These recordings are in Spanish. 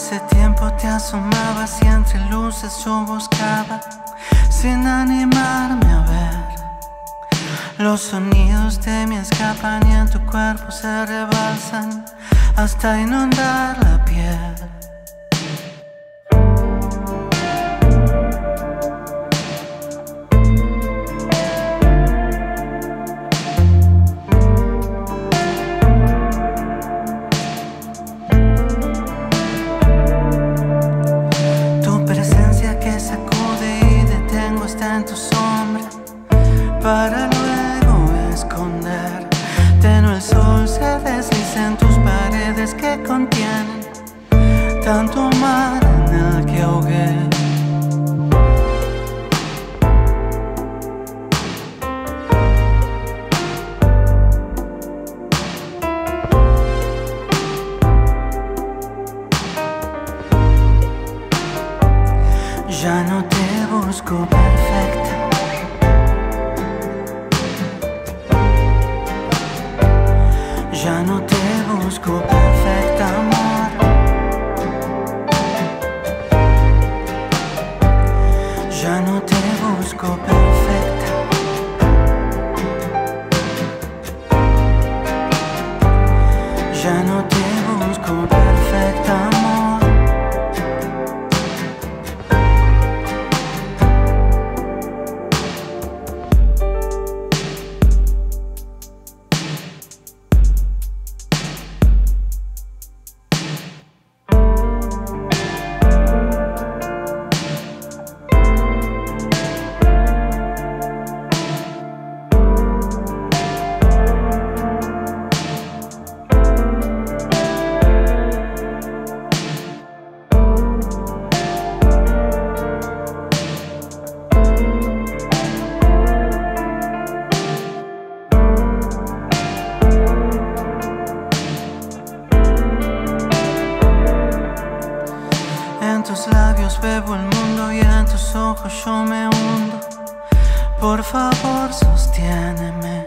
Hace tiempo te asomabas y entre luces yo buscaba, sin animarme a ver. Los sonidos de mi escapan y en tu cuerpo se rebalsan hasta inundar la piel. Tanto mar en el que ahogué. Ya no te busco perfecta. Ya no te busco perfecta. Ya no te Por favor, sostiéneme.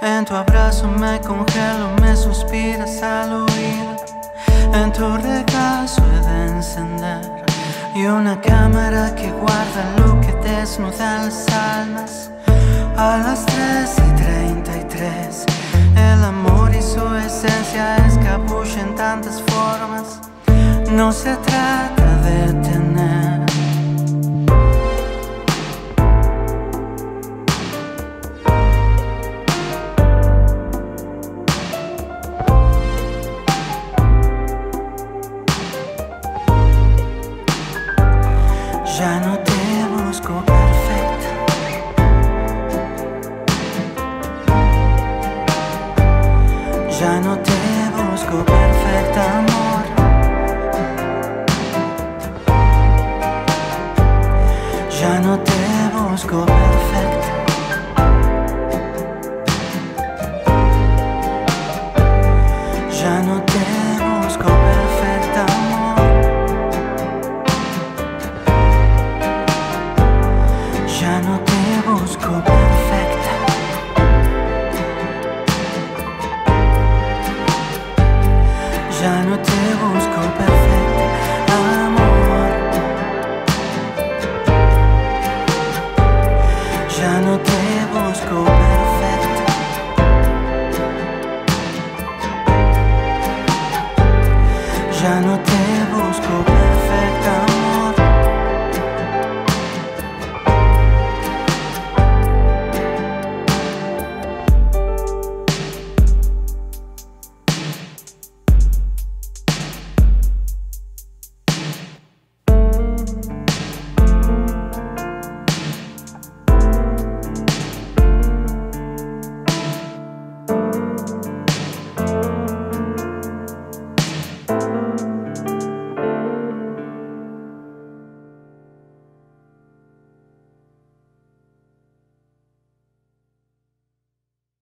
En tu abrazo me congelo, me suspiras al oído. En tu regazo he de encender. Y una cámara que guarda lo que desnuda las almas. A las 3 y 33, el amor y su esencia escabulla en tantas formas. No se trata de tener. Ya no te busco perfecta, amor. Ya no te busco perfecta. ya no te busco.